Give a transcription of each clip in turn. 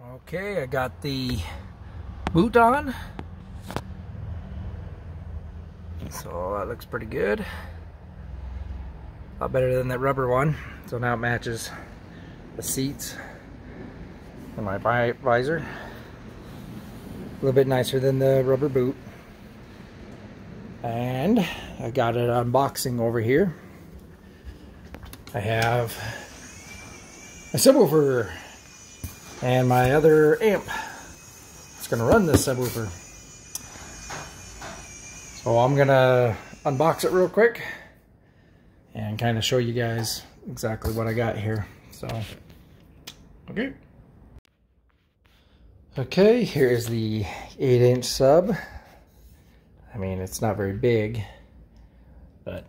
Okay, I got the boot on. So that looks pretty good. A lot better than that rubber one. So now it matches the seats and my visor. A little bit nicer than the rubber boot. And I got it unboxing over here. I have a subwoofer and my other amp. It's gonna run this subwoofer. So I'm gonna unbox it real quick and kind of show you guys exactly what I got here. So, okay. Okay, here's the 8 inch sub. I mean, it's not very big, but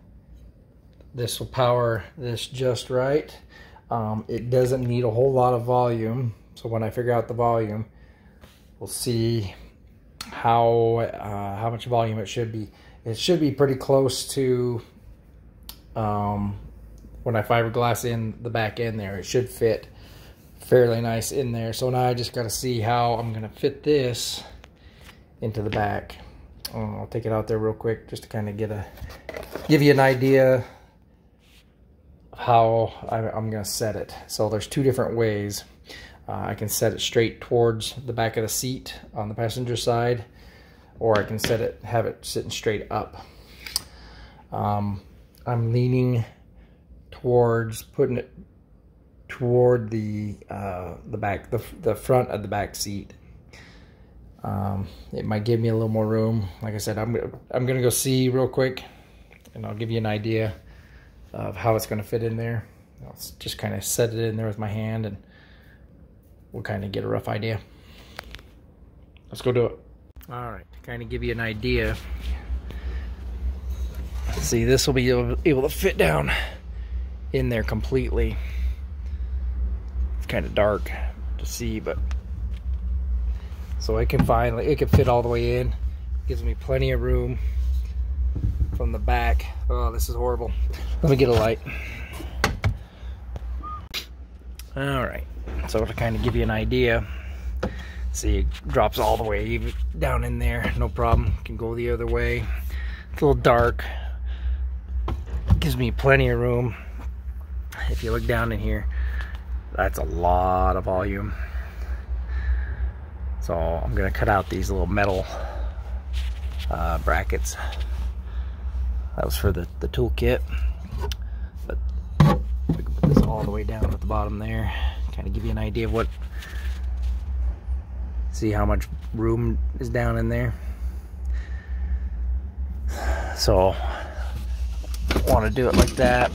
this will power this just right. Um, it doesn't need a whole lot of volume. So when I figure out the volume, we'll see how uh, how much volume it should be. It should be pretty close to um, when I fiberglass in the back end there. It should fit fairly nice in there. So now I just got to see how I'm going to fit this into the back. Um, I'll take it out there real quick just to kind of get a give you an idea of how I, am going to set it. So there's two different ways. Uh, I can set it straight towards the back of the seat on the passenger side, or I can set it, have it sitting straight up. Um, I'm leaning towards putting it toward the uh, the back, the, the front of the back seat. Um, it might give me a little more room. Like I said, I'm, I'm gonna go see real quick and I'll give you an idea of how it's gonna fit in there. I'll just kind of set it in there with my hand and we'll kind of get a rough idea. Let's go do it. All right, to kind of give you an idea. See, this will be able, able to fit down in there completely. It's kind of dark to see, but so it can finally, it can fit all the way in. Gives me plenty of room from the back. Oh, this is horrible. Let me get a light. All right. So to kind of give you an idea, see it drops all the way down in there, no problem. Can go the other way. It's a little dark. Gives me plenty of room. If you look down in here, that's a lot of volume. So I'm gonna cut out these little metal uh, brackets. That was for the, the toolkit. We can put this all the way down at the bottom there kind of give you an idea of what see how much room is down in there. So want to do it like that.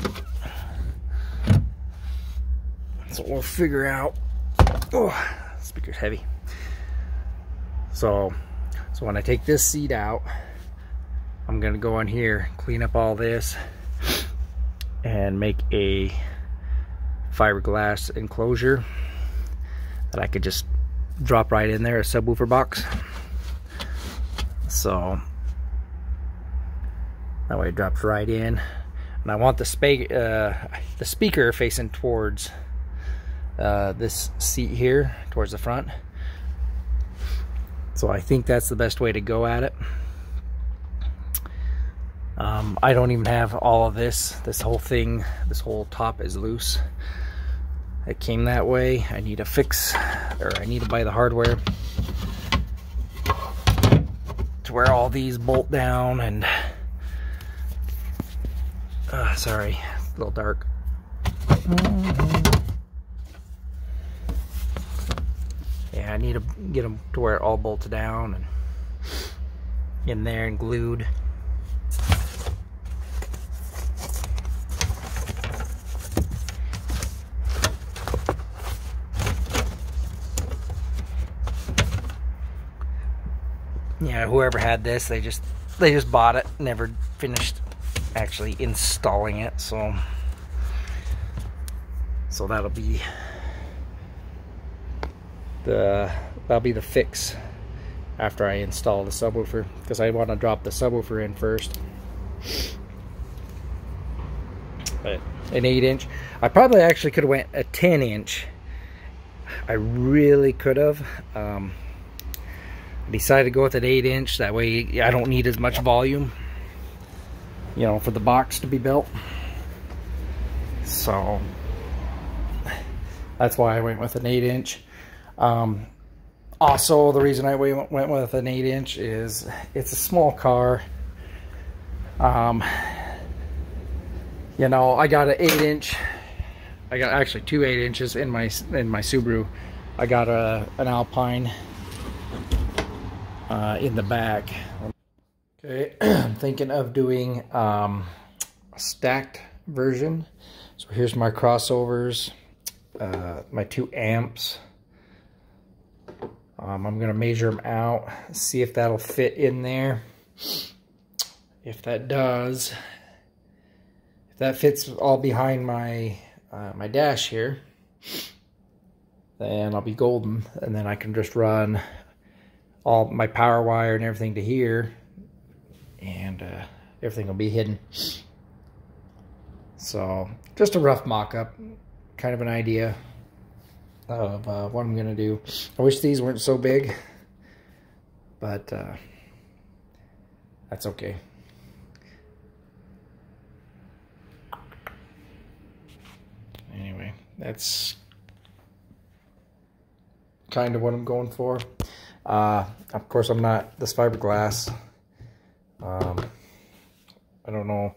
So we'll figure out oh speaker's heavy. So so when I take this seat out I'm gonna go on here clean up all this and make a fiberglass enclosure that I could just drop right in there, a subwoofer box. So that way it drops right in. And I want the, spe uh, the speaker facing towards uh, this seat here, towards the front. So I think that's the best way to go at it. Um, I don't even have all of this. This whole thing, this whole top is loose it came that way. I need to fix, or I need to buy the hardware to where all these bolt down and, uh, sorry, a little dark. Yeah, I need to get them to where it all bolts down and in there and glued. Yeah, whoever had this, they just they just bought it, never finished actually installing it. So so that'll be the that'll be the fix after I install the subwoofer because I want to drop the subwoofer in first. But an 8 inch. I probably actually could have went a 10 inch. I really could have. Um, decided to go with an 8 inch. That way I don't need as much volume, you know, for the box to be built. So that's why I went with an 8 inch. Um, also, the reason I went with an 8 inch is it's a small car. Um, you know, I got an 8 inch. I got actually two 8 inches in my in my Subaru. I got a an Alpine uh, in the back. Okay, I'm thinking of doing um, a stacked version. So here's my crossovers, uh, my two amps. Um, I'm going to measure them out, see if that'll fit in there. If that does, if that fits all behind my uh, my dash here, then I'll be golden. And then I can just run all my power wire and everything to here and uh, everything will be hidden. So just a rough mock-up, kind of an idea of uh, what I'm going to do. I wish these weren't so big, but uh, that's okay. Anyway, that's kind of what I'm going for. Uh, of course, I'm not this fiberglass. Um, I don't know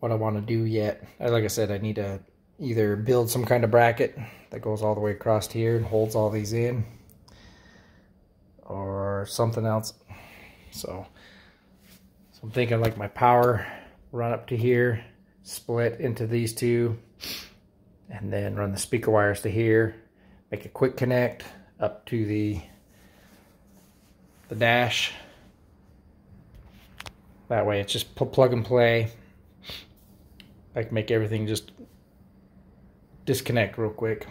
what I want to do yet. Like I said, I need to either build some kind of bracket that goes all the way across here and holds all these in or something else. So, so I'm thinking like my power run up to here, split into these two, and then run the speaker wires to here, make a quick connect up to the the dash. That way it's just plug and play. I can make everything just disconnect real quick.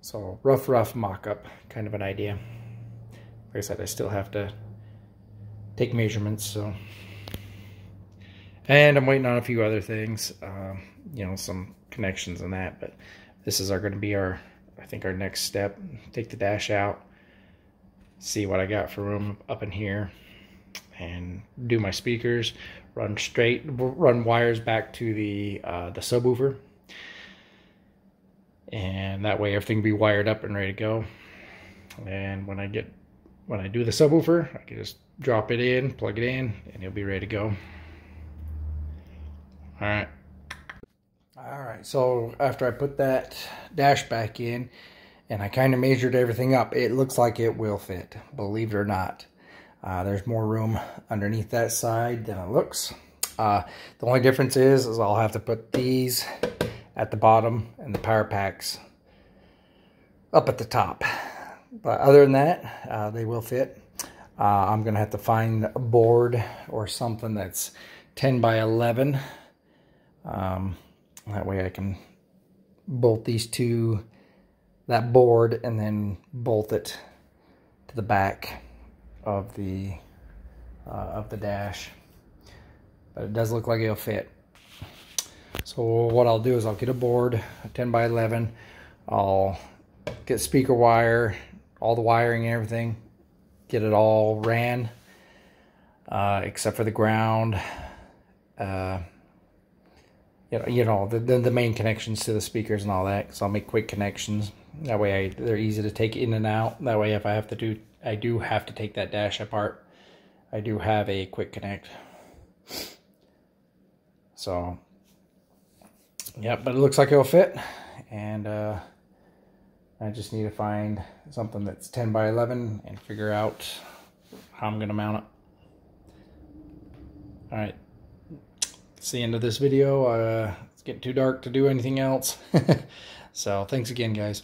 So rough, rough mock-up, kind of an idea. Like I said, I still have to take measurements, so. And I'm waiting on a few other things, um, you know, some connections and that, but this is our going to be our, I think our next step. Take the dash out, see what I got for room up in here and do my speakers run straight run wires back to the uh, the subwoofer. And that way everything be wired up and ready to go. And when I get when I do the subwoofer I can just drop it in plug it in and it'll be ready to go. All right. All right so after I put that dash back in and I kind of measured everything up. It looks like it will fit, believe it or not. Uh, there's more room underneath that side than it looks. Uh, the only difference is, is I'll have to put these at the bottom and the power packs up at the top. But other than that, uh, they will fit. Uh, I'm going to have to find a board or something that's 10 by 11. Um, that way I can bolt these two that board and then bolt it to the back of the uh, of the dash. But it does look like it'll fit. So what I'll do is I'll get a board a 10 by 11 I'll get speaker wire all the wiring and everything get it all ran uh, except for the ground uh, you know, the, the, the main connections to the speakers and all that. So I'll make quick connections. That way, I, they're easy to take in and out. That way, if I have to do, I do have to take that dash apart. I do have a quick connect. So, yeah, but it looks like it'll fit, and uh, I just need to find something that's 10 by 11 and figure out how I'm gonna mount it. All right it's the end of this video. Uh, it's getting too dark to do anything else. so thanks again, guys.